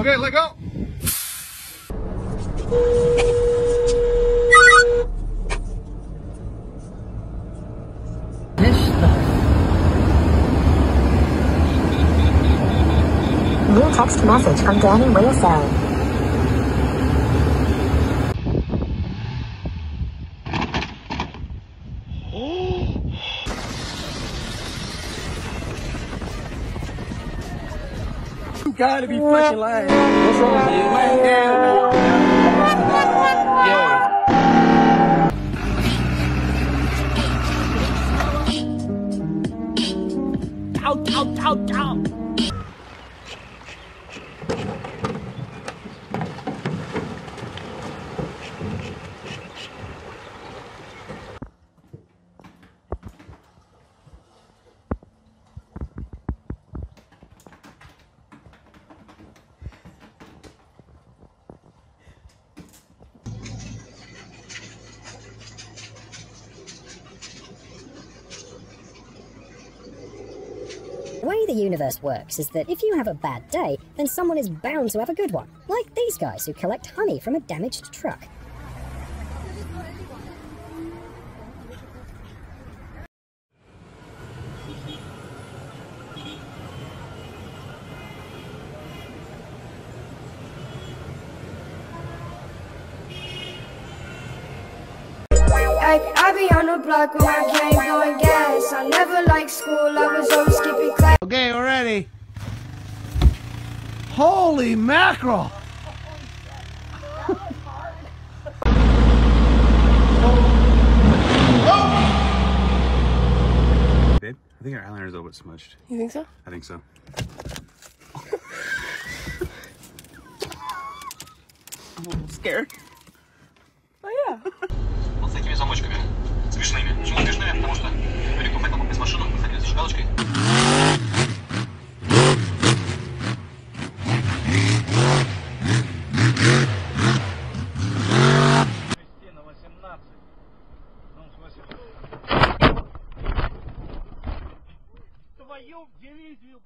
Okay, let go. New text message from Danny Wilson. Gotta be fucking lying. What's wrong with you? The way the universe works is that if you have a bad day, then someone is bound to have a good one. Like these guys who collect honey from a damaged truck. Block with my gang blowing gas. I never liked school, I was always skipping class. Okay, we're ready. Holy mackerel! Babe, I think our eyeliner's a little bit smudged. You think so? I think so. I'm a little scared. Oh yeah. Смешными. Почему смешными? Потому что Эрику Фэттому без машины выходили с зажигалочкой. Твою дивизию.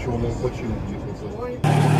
чего мы зачем здесь.